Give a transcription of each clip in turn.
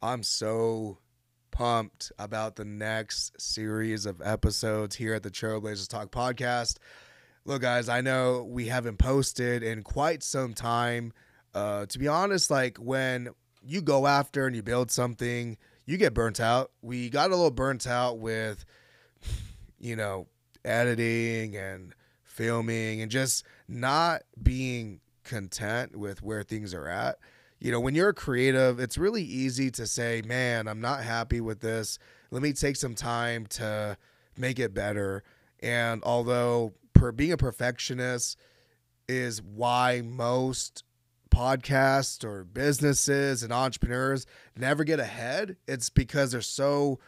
I'm so pumped about the next series of episodes here at the Trailblazers Talk podcast. Look, guys, I know we haven't posted in quite some time. Uh, to be honest, like when you go after and you build something, you get burnt out. We got a little burnt out with, you know, editing and filming and just not being content with where things are at. You know, when you're a creative, it's really easy to say, man, I'm not happy with this. Let me take some time to make it better. And although per, being a perfectionist is why most podcasts or businesses and entrepreneurs never get ahead, it's because they're so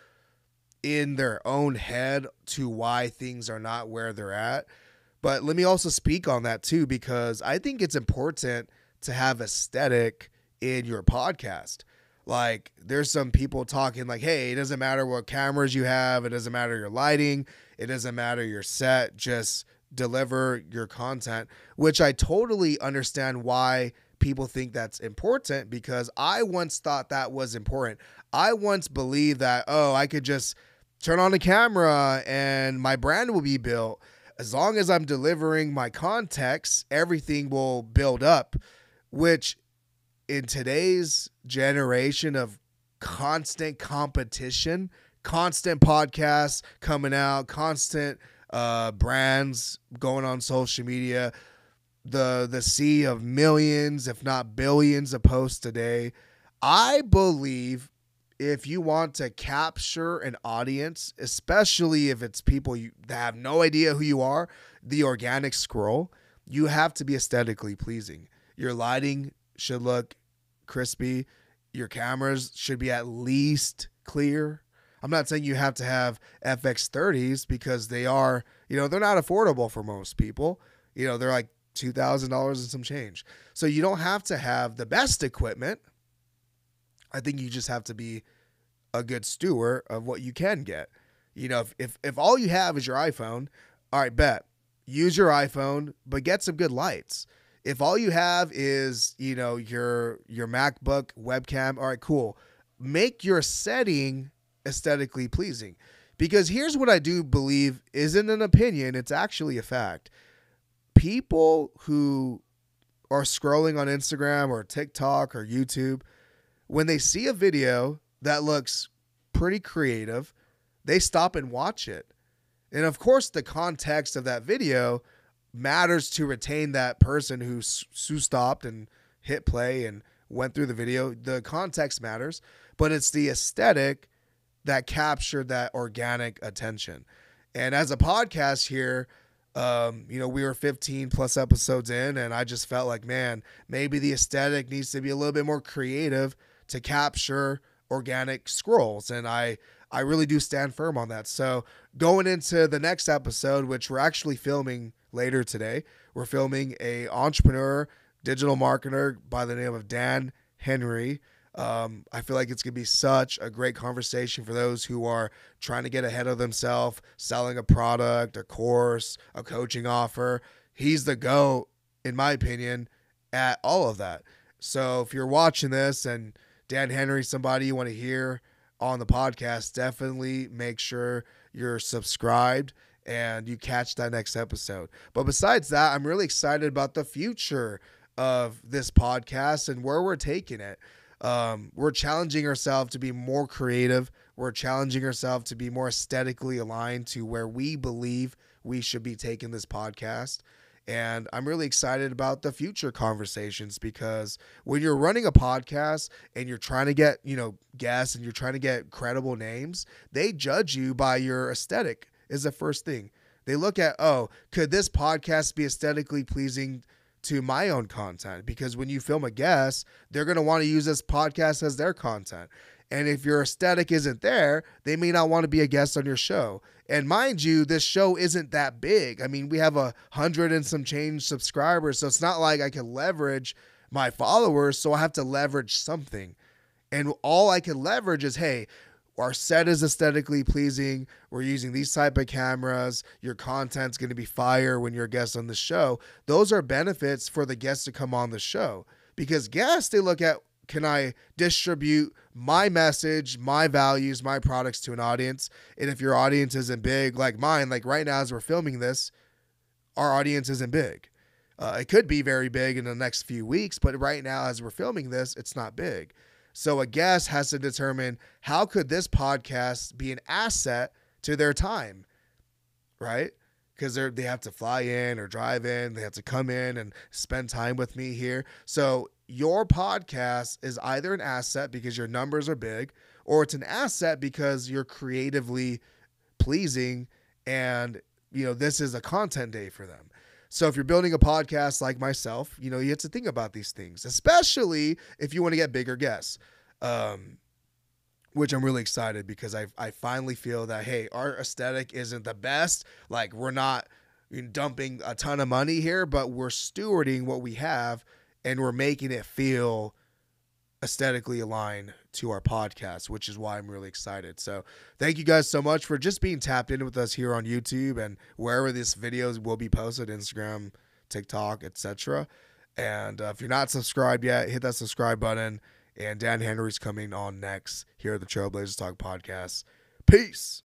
in their own head to why things are not where they're at. But let me also speak on that too, because I think it's important to have aesthetic in your podcast. Like there's some people talking like, hey, it doesn't matter what cameras you have, it doesn't matter your lighting, it doesn't matter your set, just deliver your content, which I totally understand why people think that's important because I once thought that was important. I once believed that, oh, I could just turn on the camera and my brand will be built. As long as I'm delivering my context, everything will build up, which in today's generation of constant competition, constant podcasts coming out, constant uh, brands going on social media, the the sea of millions, if not billions, of posts today. I believe if you want to capture an audience, especially if it's people you, that have no idea who you are, the organic scroll, you have to be aesthetically pleasing. Your lighting should look crispy. Your cameras should be at least clear. I'm not saying you have to have FX30s because they are, you know, they're not affordable for most people. You know, they're like $2,000 and some change. So you don't have to have the best equipment. I think you just have to be a good steward of what you can get. You know, if, if, if all you have is your iPhone, all right, bet. Use your iPhone, but get some good lights if all you have is you know your your macbook webcam all right cool. Make your setting aesthetically pleasing. Because here's what i do believe isn't an opinion it's actually a fact. People who are scrolling on instagram or tiktok or youtube when they see a video that looks pretty creative they stop and watch it. And of course the context of that video matters to retain that person who, who stopped and hit play and went through the video. The context matters, but it's the aesthetic that captured that organic attention. And as a podcast here, um, you know, we were 15 plus episodes in, and I just felt like, man, maybe the aesthetic needs to be a little bit more creative to capture organic scrolls. And I, I really do stand firm on that. So going into the next episode, which we're actually filming later today. We're filming a entrepreneur, digital marketer by the name of Dan Henry. Um, I feel like it's going to be such a great conversation for those who are trying to get ahead of themselves, selling a product, a course, a coaching offer. He's the go, in my opinion, at all of that. So if you're watching this and Dan Henry, somebody you want to hear on the podcast, definitely make sure you're subscribed and you catch that next episode. But besides that, I'm really excited about the future of this podcast and where we're taking it. Um, we're challenging ourselves to be more creative. We're challenging ourselves to be more aesthetically aligned to where we believe we should be taking this podcast. And I'm really excited about the future conversations because when you're running a podcast and you're trying to get, you know, guests and you're trying to get credible names, they judge you by your aesthetic is the first thing. They look at, oh, could this podcast be aesthetically pleasing to my own content? Because when you film a guest, they're going to want to use this podcast as their content. And if your aesthetic isn't there, they may not want to be a guest on your show. And mind you, this show isn't that big. I mean, we have a hundred and some change subscribers. So it's not like I can leverage my followers. So I have to leverage something. And all I can leverage is hey, our set is aesthetically pleasing. We're using these type of cameras. Your content's going to be fire when you're a guest on the show. Those are benefits for the guests to come on the show because guests they look at can I distribute my message, my values, my products to an audience? And if your audience isn't big like mine, like right now as we're filming this, our audience isn't big. Uh, it could be very big in the next few weeks, but right now as we're filming this, it's not big. So a guest has to determine how could this podcast be an asset to their time, right? Because they they have to fly in or drive in, they have to come in and spend time with me here. So your podcast is either an asset because your numbers are big, or it's an asset because you're creatively pleasing and you know this is a content day for them. So if you're building a podcast like myself, you know, you have to think about these things, especially if you want to get bigger guests. Um, which I'm really excited because I I finally feel that hey, our aesthetic isn't the best. Like we're not dumping a ton of money here, but we're stewarding what we have and we're making it feel aesthetically aligned to our podcast, which is why I'm really excited. So, thank you guys so much for just being tapped in with us here on YouTube and wherever this videos will be posted, Instagram, TikTok, etc. And uh, if you're not subscribed yet, hit that subscribe button. And Dan Henry's coming on next here at the Trailblazers Talk podcast. Peace.